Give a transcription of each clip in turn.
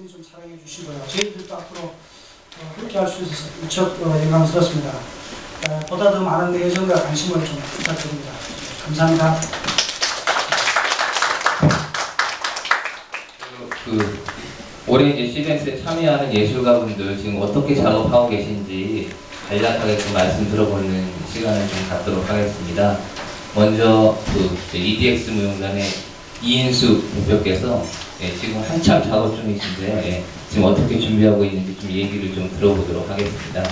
많이 좀 사랑해 주시고요. 저희들도 앞으로 어, 그렇게 할 수 있어서 무척 어, 영광스럽습니다. 어, 보다 더 많은 애정과 관심을 좀 부탁드립니다. 감사합니다. 그 올해 이제 시댄스에 참여하는 예술가분들 지금 어떻게 작업하고 계신지 간략하게 좀 말씀 들어보는 시간을 좀 갖도록 하겠습니다. 먼저 그 EDX 무용단의 이인수 대표께서 예, 지금 한참 작업 중이신데 예, 지금 어떻게 준비하고 있는지 좀 얘기를 좀 들어보도록 하겠습니다.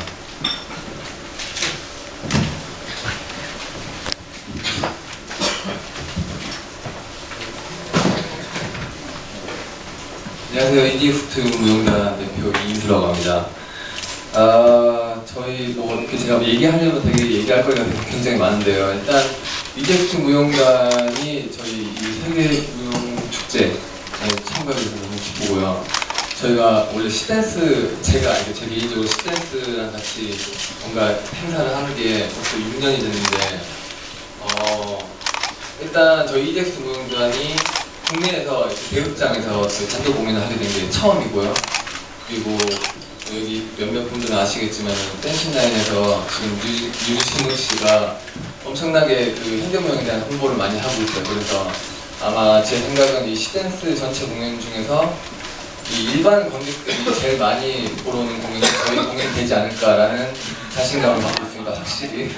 안녕하세요. 인디후트 무용단 대표 이인수라고 합니다. 아, 저희 뭐 이렇게 제가 얘기하려면 되게 얘기할 거리가 굉장히 많은데요. 일단 인디후트 무용단이 저희 이세계 무용 축제에 참가해서 너무 기쁘고요. 저희가 원래 시댄스 제가 알기로 제 개인적으로 시댄스랑 같이 뭔가 행사를 하는 게 벌써 6년이 됐는데 어, 일단 저희 EDX 무용단이 국내에서 대극장에서 그 단독 공연을 하게 된 게 처음이고요. 그리고 여기 몇몇 분들은 아시겠지만 댄신라인에서 지금 유- 유신욱 씨가 엄청나게 그 현대무용에 대한 홍보를 많이 하고 있어요. 그래서 아마 제 생각은 이 시댄스 전체 공연 중에서 이 일반 관객들이 제일 많이 보러 오는 공연이 저희 공연이 되지 않을까라는 자신감을 갖고 있습니다, 확실히.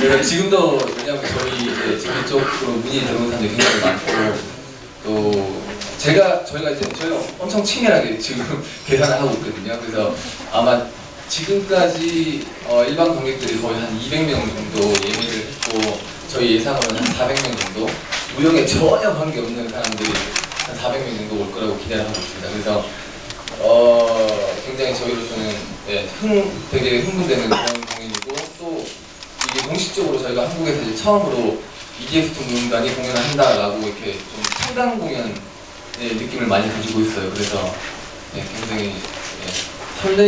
그래서 지금도 왜냐면 저희 이제 저희 쪽으로 문의 들어오는 사람들이 굉장히 많고 또 제가 저희가 이제 저희가 엄청 치밀하게 지금 계산을 하고 있거든요. 그래서 아마 지금까지 어, 일반 관객들이 거의 한 200명 정도 예매를 했고 저희 예상으로는 한 400명 정도 무용에 전혀 관계 없는 사람들이 한 400명 정도 올 거라고 기대를 하고 있습니다. 그래서 어, 굉장히 저희로서는 예, 흥, 되게 흥분되는 그런 공연이고 또 이게 공식적으로 저희가 한국에서 이제 처음으로 EDF 무용단이 공연을 한다라고 이렇게 좀 창단 공연의 느낌을 많이 가지고 있어요. 그래서 예, 굉장히 예, 설레.